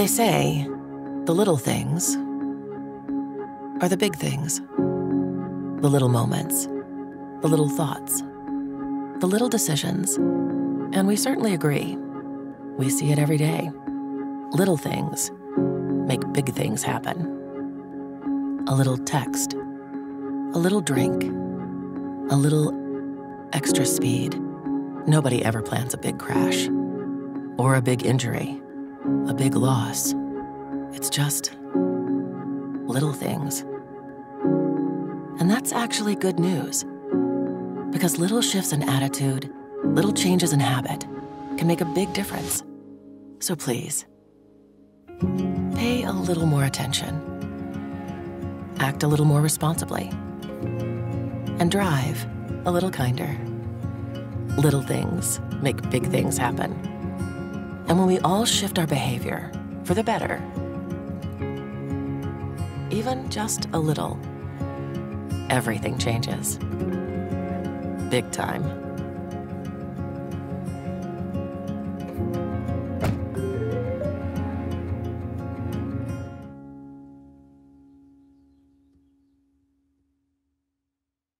They say the little things are the big things. The little moments, the little thoughts, the little decisions. And we certainly agree. We see it every day. Little things make big things happen. A little text, a little drink, a little extra speed. Nobody ever plans a big crash or a big injury, a big loss. It's just little things. And that's actually good news. Because little shifts in attitude, little changes in habit, can make a big difference. So please, pay a little more attention, act a little more responsibly, and drive a little kinder. Little things make big things happen. And when we all shift our behavior for the better, even just a little, everything changes. Big time.